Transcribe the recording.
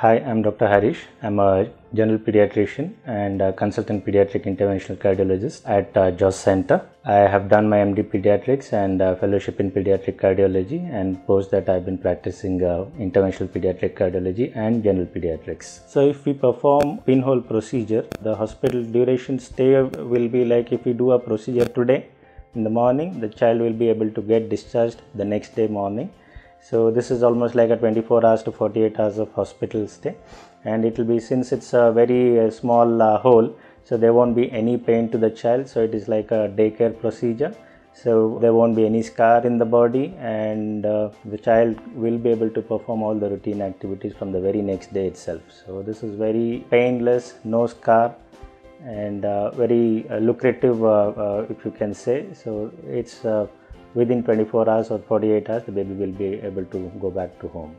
Hi, I'm Dr. Harish. I'm a general pediatrician and consultant pediatric interventional cardiologist at uh, Joss Center. I have done my MD pediatrics and uh, fellowship in pediatric cardiology, and post that I've been practicing uh, interventional pediatric cardiology and general pediatrics. So, if we perform pinhole procedure, the hospital duration stay will be like if we do a procedure today in the morning, the child will be able to get discharged the next day morning so this is almost like a 24 hours to 48 hours of hospital stay. And it will be since it's a very uh, small uh, hole so there won't be any pain to the child. So it is like a daycare procedure. So there won't be any scar in the body and uh, the child will be able to perform all the routine activities from the very next day itself. So this is very painless no scar and uh, very uh, lucrative uh, if you can say. So it's within 24 hours or 48 hours the baby will be able to go back to home